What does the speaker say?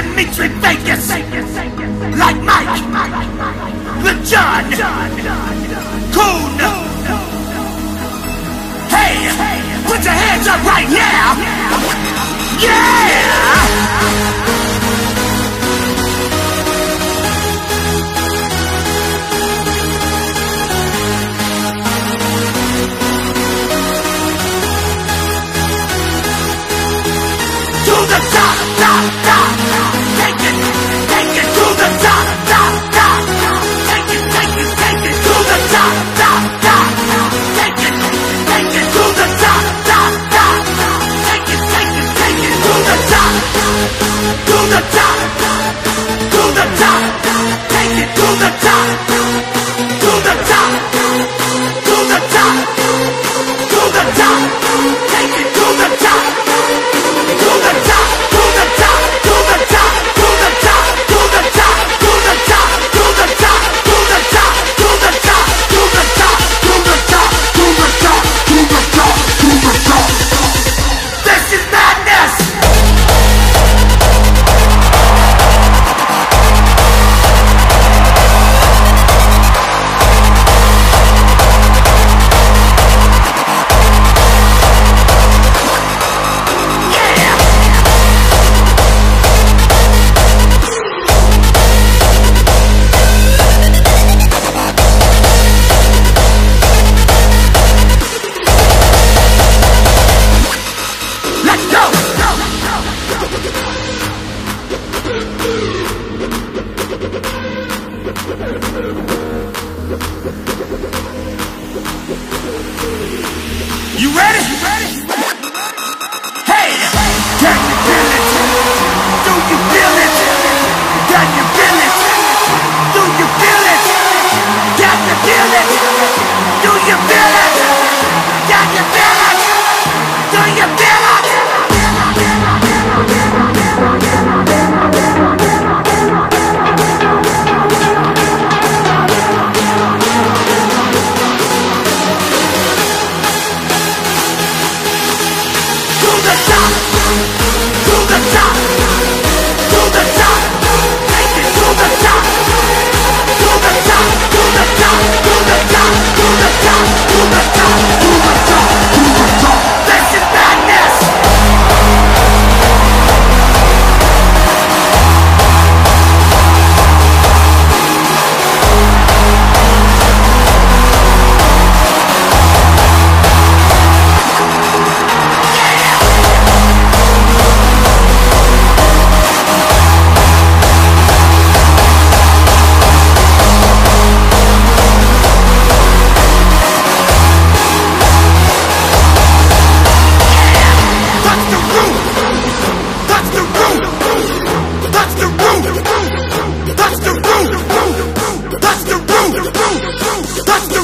Dimitri Vegas, like Mike, Lil Jon, Coone. Hey, put your hands up right now. Yeah. the top. You ready? Hey! Can you feel it? Do you feel it? Can you feel it? Do you feel it? Can you feel it? Do you feel it? Can you feel it? Do you feel it? boom, boom, touch the